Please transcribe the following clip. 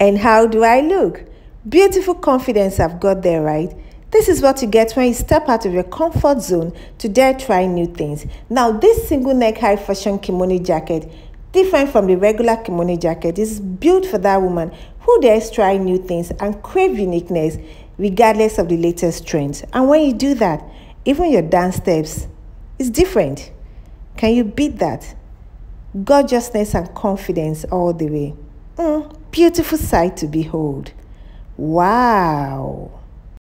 And how do I look? Beautiful confidence I've got there, right? This is what you get when you step out of your comfort zone to dare try new things. Now, this single neck high fashion kimono jacket, different from the regular kimono jacket, is built for that woman who dares try new things and crave uniqueness regardless of the latest trends. And when you do that, even your dance steps is different. Can you beat that? Gorgeousness and confidence all the way. Mm, beautiful sight to behold. Wow.